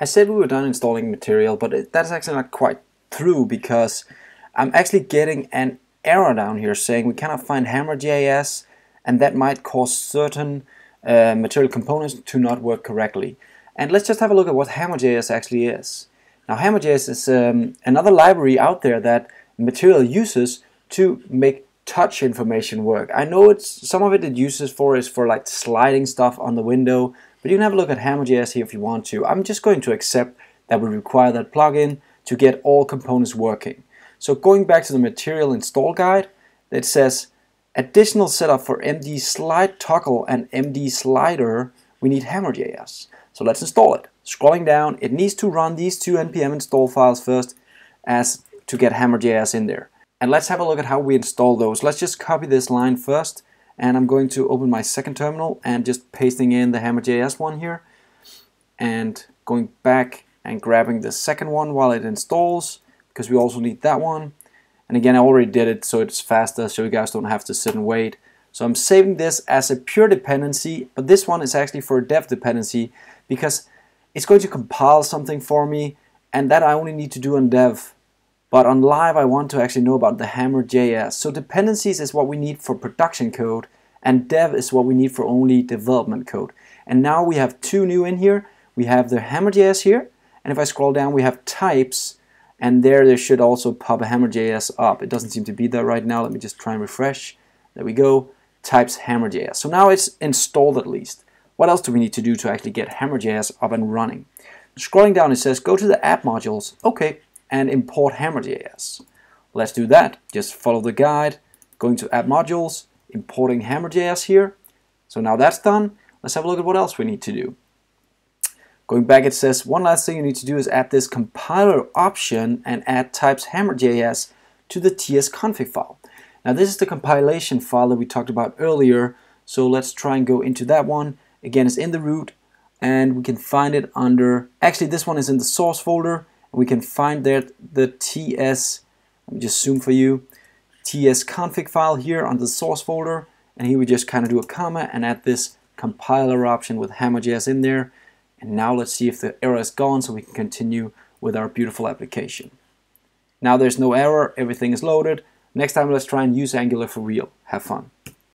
I said we were done installing material, but it, that's actually not quite true because I'm actually getting an error down here saying we cannot find Hammer.js and that might cause certain uh, material components to not work correctly. And let's just have a look at what Hammer.js actually is. Now Hammer.js is um, another library out there that Material uses to make touch information work. I know it's some of it it uses for is for like sliding stuff on the window, but you can have a look at Hammer.js here if you want to. I'm just going to accept that we require that plugin to get all components working. So going back to the material install guide, it says additional setup for MD slide toggle and MD slider, we need Hammer.js. So let's install it. Scrolling down, it needs to run these two npm install files first as to get Hammer.js in there. And let's have a look at how we install those. Let's just copy this line first and I'm going to open my second terminal and just pasting in the Hammer.js one here and going back and grabbing the second one while it installs because we also need that one. And again, I already did it so it's faster so you guys don't have to sit and wait. So I'm saving this as a pure dependency, but this one is actually for a dev dependency because it's going to compile something for me and that I only need to do on dev. But on live, I want to actually know about the Hammer.js. So dependencies is what we need for production code and dev is what we need for only development code. And now we have two new in here. We have the Hammer.js here, and if I scroll down, we have types, and there there should also pop a Hammer.js up. It doesn't seem to be there right now. Let me just try and refresh. There we go. Types Hammer.js. So now it's installed at least. What else do we need to do to actually get Hammer.js up and running? Scrolling down, it says go to the app modules. Okay, and import Hammer.js. Let's do that. Just follow the guide, going to app modules, importing Hammer.js here. So now that's done. Let's have a look at what else we need to do. Going back, it says one last thing you need to do is add this compiler option and add types Hammer.js to the tsconfig file. Now this is the compilation file that we talked about earlier. So let's try and go into that one. Again, it's in the root and we can find it under, actually this one is in the source folder we can find there the ts, let me just zoom for you, TS config file here on the source folder. And here we just kind of do a comma and add this compiler option with Hammer.js in there. And now let's see if the error is gone so we can continue with our beautiful application. Now there's no error, everything is loaded. Next time let's try and use Angular for real. Have fun.